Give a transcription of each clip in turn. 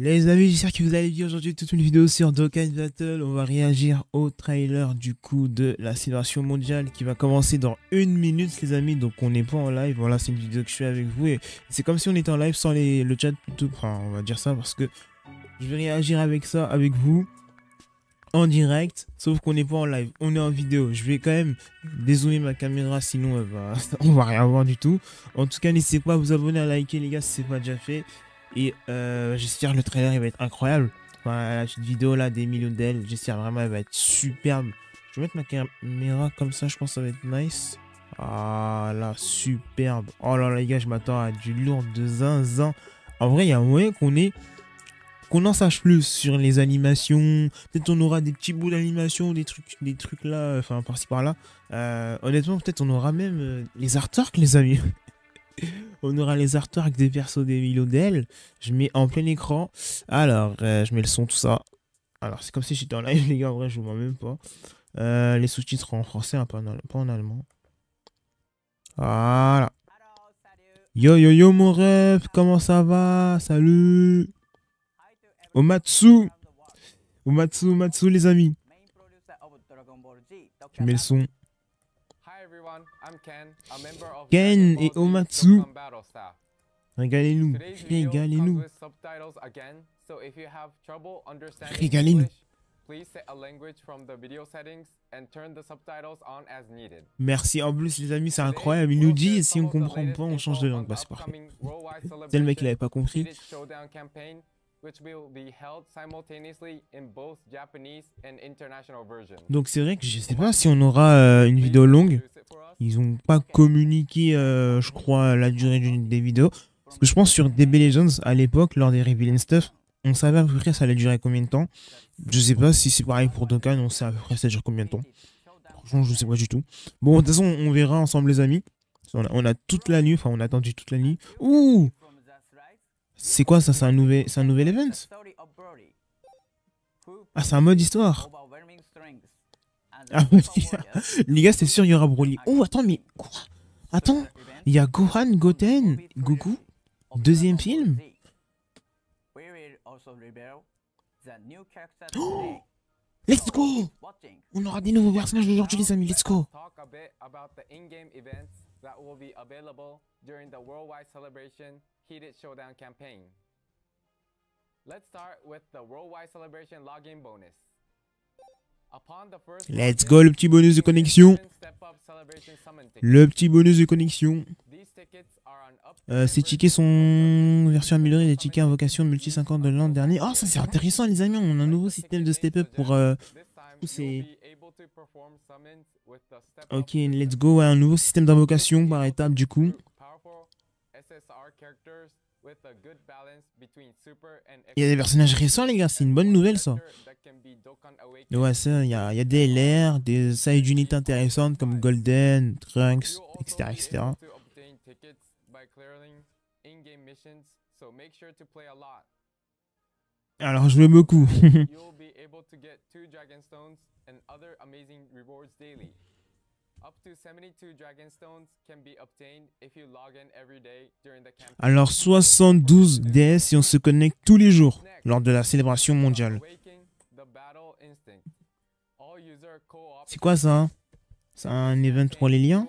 Les amis, j'espère que vous allez bien aujourd'hui. Toute une vidéo sur Dokkan Battle. On va réagir au trailer du coup de la célébration mondiale qui va commencer dans une minute, les amis. Donc on n'est pas en live. Voilà, c'est une vidéo que je fais avec vous. Et c'est comme si on était en live sans les, le chat. Enfin, on va dire ça parce que je vais réagir avec ça, avec vous en direct, sauf qu'on n'est pas en live, on est en vidéo. Je vais quand même dézoomer ma caméra, sinon va... on va rien voir du tout. En tout cas, n'hésitez pas à vous abonner, à liker les gars si c'est pas déjà fait. Et euh, j'espère le trailer il va être incroyable. La petite vidéo là des millions d'ailes, j'espère vraiment elle va être superbe. Je vais mettre ma caméra comme ça, je pense que ça va être nice. Ah là, superbe. Oh là là les gars, je m'attends à du lourd de zinzin. En vrai, il y a moyen qu'on ait qu'on en sache plus sur les animations. Peut-être on aura des petits bouts d'animation, des trucs, des trucs là, enfin par-ci par-là. Euh, honnêtement, peut-être on aura même euh, les artworks, les amis. on aura les artworks des persos des Milodel. Je mets en plein écran. Alors, euh, je mets le son, tout ça. Alors, c'est comme si j'étais en live, les gars. En vrai, je vois même pas. Euh, les sous-titres en français, hein, pas, en, allemand. Voilà. Yo yo yo mon rêve, comment ça va? Salut Omatsu Omatsu, Omatsu les amis. Je mets le son. Ken et Omatsu. Régalez-nous, régalez-nous. Régalez-nous. Merci en plus les amis, c'est incroyable. Il nous dit si on comprend pas, on change de langue. Bah c'est parfait. C'est le mec qui l'avait pas compris. Donc c'est vrai que je sais pas si on aura euh, une vidéo longue. Ils ont pas communiqué, euh, je crois, la durée des vidéos. Parce que je pense sur DB Legends, à l'époque, lors des reveal and stuff, on savait à peu près ça allait durer combien de temps. Je sais pas si c'est pareil pour Dokkan, on sait à peu près ça dure combien de temps. Franchement, je sais pas du tout. Bon, de toute façon, on verra ensemble les amis. On a, on a toute la nuit, enfin on a attendu toute la nuit. Ouh c'est quoi ça? C'est un, nouvel, un nouvel event? Ah, c'est un mode histoire. Ah, les gars, c'est sûr, il y aura Broly. Oh, attends, mais quoi? Attends, il y a Gohan, Goten, Goku Deuxième film? Oh Let's go On aura des nouveaux personnages aujourd'hui, les amis. Let's go that will be available during the worldwide celebration Heated Showdown campaign. Let's start with the worldwide celebration login bonus. Let's go le petit bonus de connexion. Le petit bonus de connexion. Euh, ces tickets sont version améliorée des tickets invocation multi 50 de l'an dernier. Oh ça c'est intéressant les amis, on a un nouveau système de step up pour euh, Ok, let's go. un nouveau système d'invocation par étape du coup. Il y a des personnages récents les gars, c'est une bonne nouvelle ça. Ouais, ça, il y a, y a des LR, des side units intéressantes comme Golden, Trunks, etc. etc. Alors, je veux beaucoup. Alors 72 DS si on se connecte tous les jours lors de la célébration mondiale. C'est quoi ça hein? C'est un event pour les liens?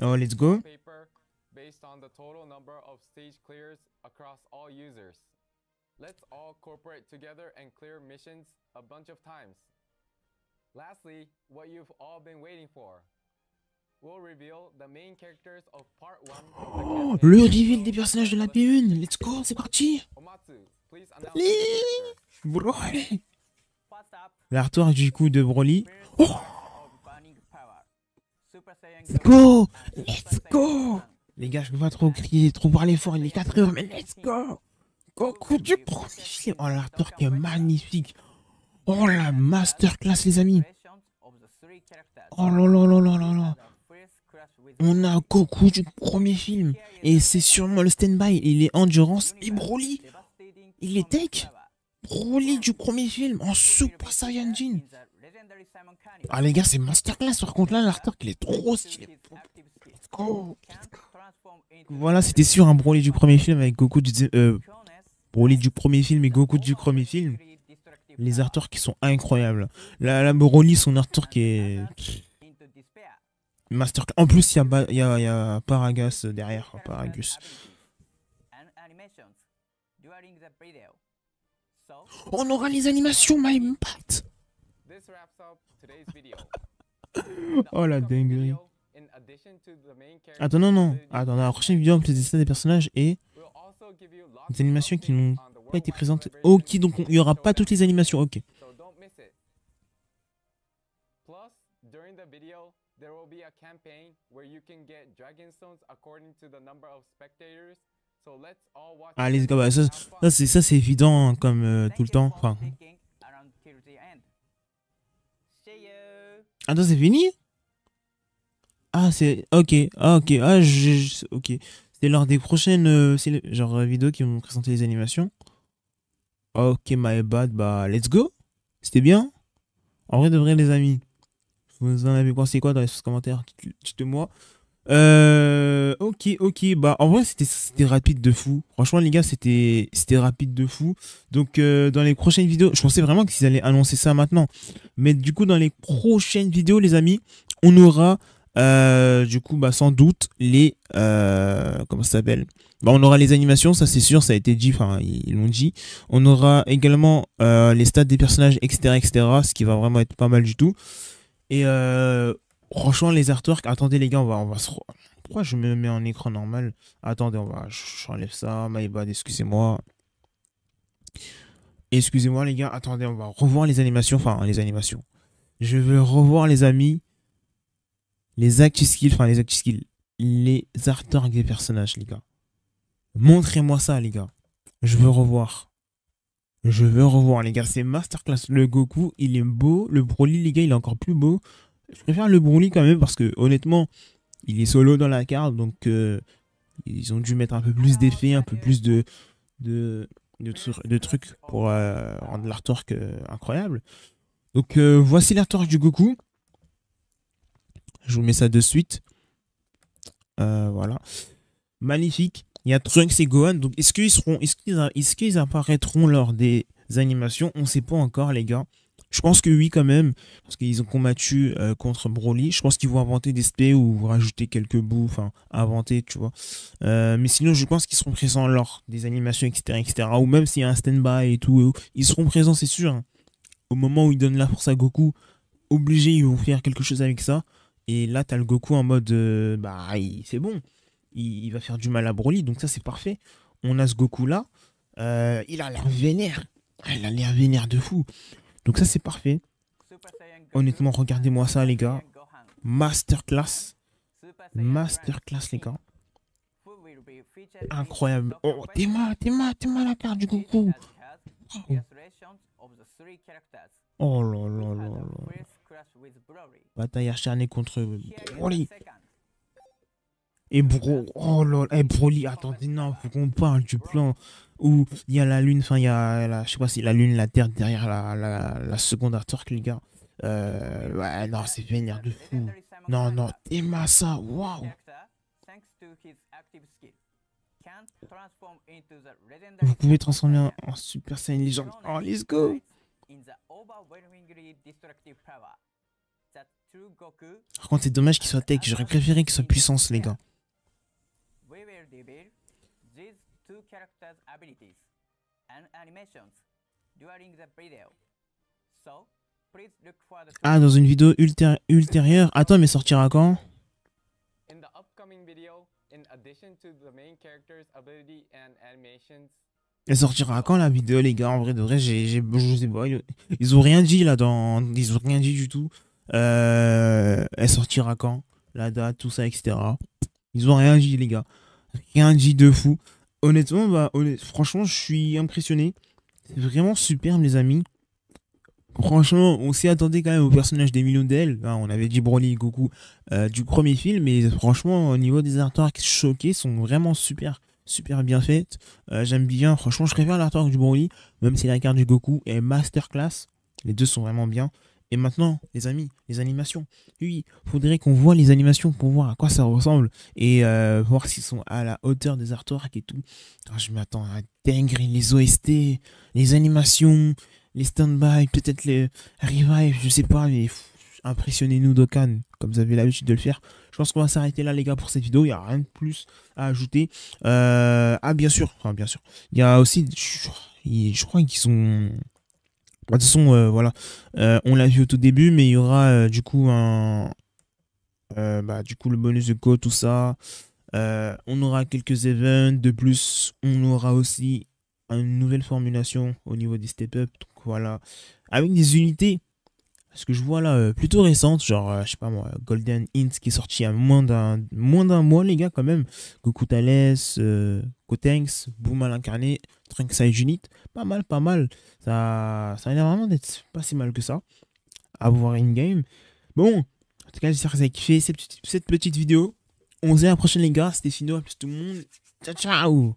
Oh, let's go. Let's all cooperate together and clear missions a bunch of times. Lastly, what you've all been waiting for. We'll reveal the main characters of part 1 oh, Le reveal des personnages de la P1 Let's go, c'est parti. Broly L'artwork du coup de Broly. Oh. Let's go. Let's go Les gars, je peux pas trop crier, trop parler fort, il est 4 heures, mais let's go Goku du premier film. Oh, l'artwork est magnifique. Oh, la masterclass, les amis. Oh là là là là là là. On a Goku du premier film. Et c'est sûrement le stand-by. Il est Endurance et Broly. Il est Tech. Broly du premier film en Super Saiyajin. Ah les gars, c'est masterclass. Par contre là, l'artwork, il est trop stylé. Let's go. Voilà, c'était sûr un Broly du premier film avec Goku du euh, Broly du premier film et Goku du premier film. Les artworks qui sont incroyables. La, la Broly, son artwork est master. En plus, il y, a, y, a, y a Paragas derrière, Paragus. On aura les animations My Impact. oh la dinguerie. Attends, non, non. Attends, dans la prochaine vidéo, on peut des des personnages et des animations qui n'ont pas été présentes. Ok, donc il n'y aura pas toutes les animations. Ok. Allez, les gars, ça, ça c'est évident hein, comme euh, tout le temps. Enfin. Attends, c'est fini? Ah, c'est. Ok, ah, ok, ah, ok. C'est lors des prochaines euh, genre vidéos qui vont présenter les animations. Ok, my bad, bah, let's go. C'était bien. En vrai, de vrai, les amis. Vous en avez pensé quoi dans les commentaires? Dites-moi. Euh, ok, ok. Bah, en vrai, c'était rapide de fou. Franchement, les gars, c'était rapide de fou. Donc, euh, dans les prochaines vidéos, je pensais vraiment qu'ils allaient annoncer ça maintenant. Mais du coup, dans les prochaines vidéos, les amis, on aura euh, du coup, bah, sans doute, les. Euh, comment ça s'appelle? Bah, On aura les animations, ça c'est sûr, ça a été dit, enfin, ils l'ont dit. On aura également euh, les stats des personnages, etc., etc., ce qui va vraiment être pas mal du tout. Et franchement, les artworks, attendez les gars, on va, on va se. Pourquoi je me mets en écran normal? Attendez, on va. J'enlève ça, my bad, excusez-moi. Excusez-moi les gars, attendez, on va revoir les animations, enfin, les animations. Je veux revoir les amis les active skills, enfin les active skills, les artworks des personnages, les gars. Montrez-moi ça, les gars. Je veux revoir. Je veux revoir, les gars. C'est masterclass. Le Goku, il est beau. Le Broly, les gars, il est encore plus beau. Je préfère le Broly quand même parce que, honnêtement, il est solo dans la carte. Donc, euh, ils ont dû mettre un peu plus d'effets, un peu plus de, de, de, trucs pour euh, rendre l'artwork euh, incroyable. Donc, voici l'artwork du Goku. Je vous mets ça de suite. Euh, voilà. Magnifique. Il y a Trunks et Gohan. Donc, est-ce qu'ils seront, est-ce qu'ils, apparaîtront lors des animations? On ne sait pas encore, les gars. Je pense que oui, quand même. Parce qu'ils ont combattu euh, contre Broly. Je pense qu'ils vont inventer des SP ou rajouter quelques bouts. Enfin, inventer, tu vois. Euh, mais sinon, je pense qu'ils seront présents lors des animations, etc. etc. ou même s'il y a un stand-by et tout. Ils seront présents, c'est sûr. Hein. Au moment où ils donnent la force à Goku, obligé, ils vont faire quelque chose avec ça. Et là, t'as le Goku en mode, euh, bah, c'est bon. Il, va faire du mal à Broly, donc ça, c'est parfait. On a ce Goku-là. Euh, il a l'air vénère. Il a l'air vénère de fou. Donc ça, c'est parfait. Honnêtement, regardez-moi ça, les gars. Masterclass. Masterclass, les gars. Incroyable. Oh, t'es mal, t'es mal, t'es mal la carte du Goku. Oh là là là là. Bataille acharnée contre Broly. Et Bro, oh et Broly, attendez, non, faut qu'on parle du plan où il y a la lune, enfin, il y a, la, je sais pas si la lune, la terre derrière la, la, la seconde artwork, les gars. Euh, ouais, non, c'est vénère de fou. Non, non, Temasa, waouh. Vous pouvez transformer en, en Super Saiyan Legend. Oh, let's go. Par contre, c'est dommage qu'il soit tech. J'aurais préféré qu'il soit puissance, les gars. Ah, dans une vidéo ultérieure. Attends, mais sortira quand? Elle sortira quand la vidéo, les gars? En vrai, de vrai, j'ai, je sais pas. Ils ont rien dit là dans. Ils ont rien dit du tout. Euh, elle sortira quand? La date, tout ça, etc. Ils ont rien dit, les gars. Rien dit de fou. Honnêtement, bah, franchement, je suis impressionné. C'est vraiment superbe, les amis. Franchement, on s'y attendait quand même au personnage d'Emilio Del. Hein, on avait dit Broly et Goku euh, du premier film, mais franchement, au niveau des artworks choqués, sont vraiment super, super bien faites. Euh, j'aime bien, franchement, je préfère l'artwork du Broly, même si la carte du Goku est masterclass. Les deux sont vraiment bien. Et maintenant, les amis, les animations. Oui, faudrait qu'on voit les animations pour voir à quoi ça ressemble et euh, voir s'ils sont à la hauteur des artworks et tout. je m'attends à dinguerie, les OST, les animations, les stand-by, peut-être les revive, je sais pas, mais impressionnez-nous Dokkan, comme vous avez l'habitude de le faire. Je pense qu'on va s'arrêter là les gars pour cette vidéo, il n'y a rien de plus à ajouter. Euh, ah bien sûr, enfin bien sûr, il y a aussi, je crois qu'ils sont de toute façon, euh, voilà, euh, on l'a vu au tout début, mais il y aura euh, du coup un, bah, du coup le bonus de code, tout ça. on aura quelques events de plus. On aura aussi une nouvelle formulation au niveau des step-up. Donc voilà, avec des unités ce que je vois là, plutôt récente, genre, je sais pas moi, Golden Hint qui est sorti à moins d'un moins d'un mois, les gars, quand même. Goku Thales, euh, Boom à l'incarné, Trunks Unit, pas mal, pas mal. Ça, ça a l'air vraiment d'être pas si mal que ça. À voir in-game. Bon, en tout cas, j'espère que vous avez kiffé cette petite, cette petite vidéo. On se dit à la prochaine, les gars. C'était Fino, à plus tout le monde. Ciao, ciao!